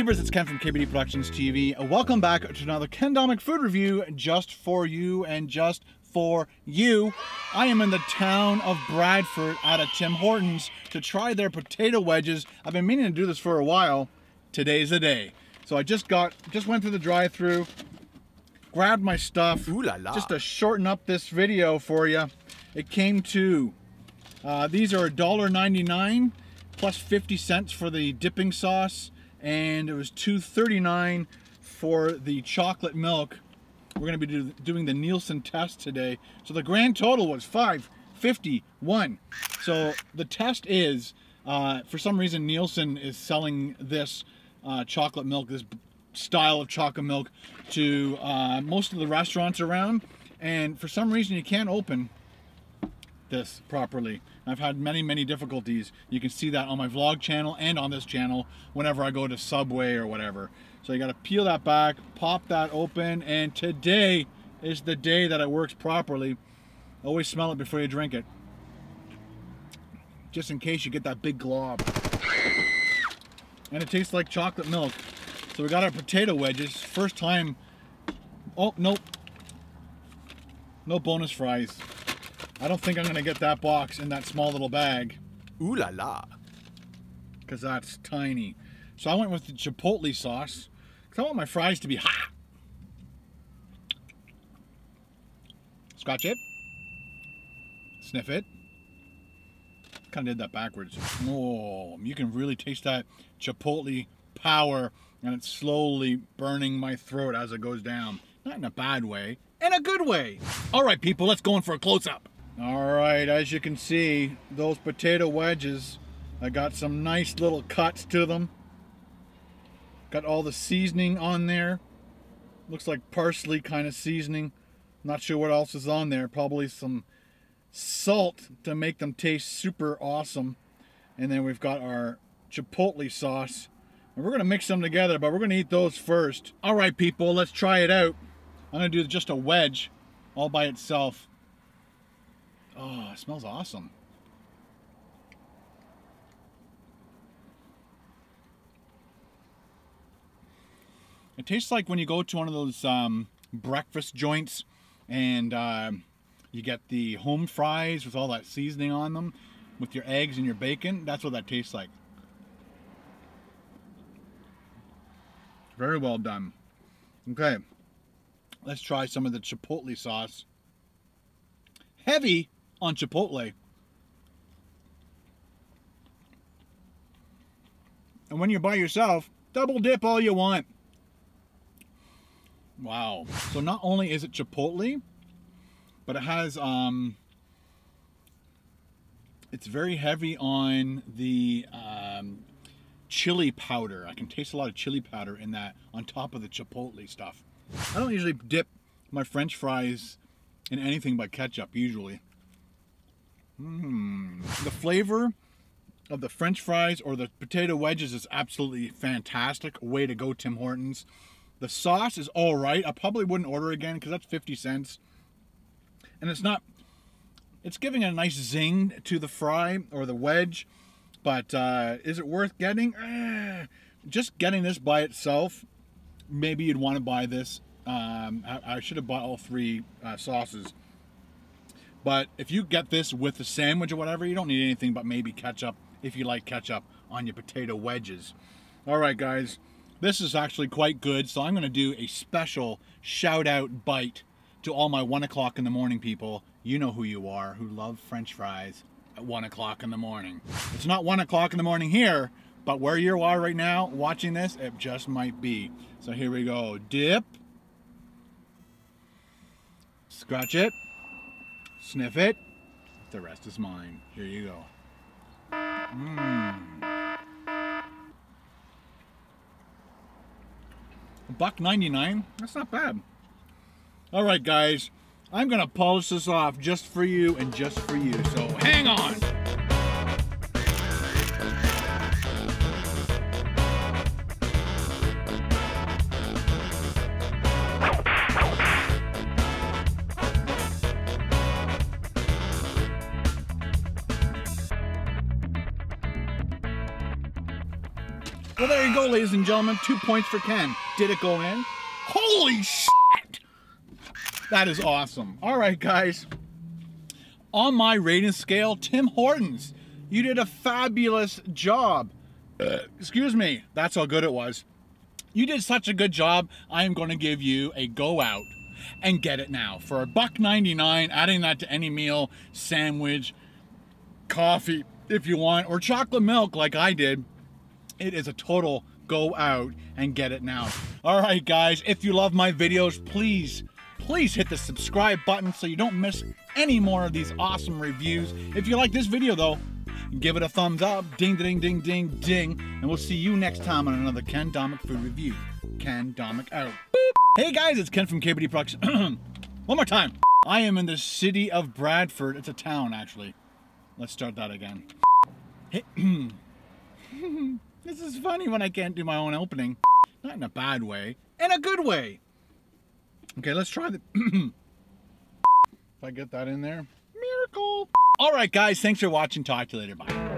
YouTubers, it's Ken from KBD Productions TV. Welcome back to another Ken Domik food review just for you and just for you. I am in the town of Bradford at a Tim Hortons to try their potato wedges. I've been meaning to do this for a while. Today's the day. So I just got, just went through the drive-through, grabbed my stuff, Ooh la la. just to shorten up this video for you. It came to, uh, these are $1.99 plus 50 cents for the dipping sauce and it was 2.39 for the chocolate milk. We're going to be do, doing the Neilson test today. So the grand total was 5.51. So the test is, uh, for some reason, Neilson is selling this uh, chocolate milk, this style of chocolate milk, to uh, most of the restaurants around. And for some reason, you can't open this properly. I've had many, many difficulties. You can see that on my vlog channel and on this channel whenever I go to Subway or whatever. So you gotta peel that back, pop that open, and today is the day that it works properly. Always smell it before you drink it. Just in case you get that big glob. And it tastes like chocolate milk. So we got our potato wedges. First time. Oh, nope. No bonus fries. I don't think I'm gonna get that box in that small little bag Ooh la la. because that's tiny. So I went with the chipotle sauce because I want my fries to be hot. Scotch it. Sniff it. Kind of did that backwards. Oh, you can really taste that chipotle power and it's slowly burning my throat as it goes down. Not in a bad way, in a good way. All right, people, let's go in for a close-up. All right, as you can see, those potato wedges, I got some nice little cuts to them. Got all the seasoning on there. Looks like parsley kind of seasoning. Not sure what else is on there. Probably some salt to make them taste super awesome. And then we've got our chipotle sauce. And we're to mix them together, but we're to eat those first. All right, people, let's try it out. I'm to do just a wedge all by itself. Oh, it smells awesome. It tastes like when you go to one of those um, breakfast joints and uh, you get the home fries with all that seasoning on them with your eggs and your bacon. That's what that tastes like. Very well done. Okay, let's try some of the chipotle sauce. Heavy on chipotle. And when you're by yourself, double dip all you want. Wow. So not only is it chipotle, but it has um it's very heavy on the um, chili powder. I can taste a lot of chili powder in that on top of the chipotle stuff. I don't usually dip my french fries in anything but ketchup usually. Mmm. The flavor of the french fries or the potato wedges is absolutely fantastic. Way to go, Tim Hortons. The sauce is all right. I probably wouldn't order again because that's 50 cents. And it's not, it's giving a nice zing to the fry or the wedge. But uh, is it worth getting? Eh, just getting this by itself, maybe you'd want to buy this. Um, I, I, should have bought all three uh, sauces. But if you get this with a sandwich or whatever, you don't need anything but maybe ketchup if you like ketchup on your potato wedges. All right, guys. This is actually quite good, so I'm going to do a special shout out bite to all my 1 o'clock in the morning people. You know who you are, who love french fries at 1 o'clock in the morning. It's not 1 o'clock in the morning here, but where you are right now watching this, it just might be. So here we go. Dip. Scratch it. Sniff it. The rest is mine. Here you go. Mmm. buck 99 that's not bad all right guys i'm gonna polish this off just for you and just for you so hang on Well, there you go, ladies and gentlemen. Two points for Ken. Did it go in? Holy shit! That is awesome. All right, guys. On my rating scale, Tim Hortons, you did a fabulous job. Excuse me. That's how good it was. You did such a good job. I am going to give you a go out and get it now for a buck 99 adding that to any meal sandwich coffee if you want or chocolate milk like i did it is a total go out and get it now all right guys if you love my videos please please hit the subscribe button so you don't miss any more of these awesome reviews if you like this video though give it a thumbs up ding ding ding ding ding and we'll see you next time on another ken Domik food review ken Domik out. Hey guys, it's Ken from KBD Productions. One more time. I am in the city of Bradford. It's a town, actually. Let's start that again. Hey, this is funny when I can't do my own opening. Not in a bad way, in a good way. Okay, let's try the. if I get that in there, miracle. All right, guys, thanks for watching. Talk to you later. Bye.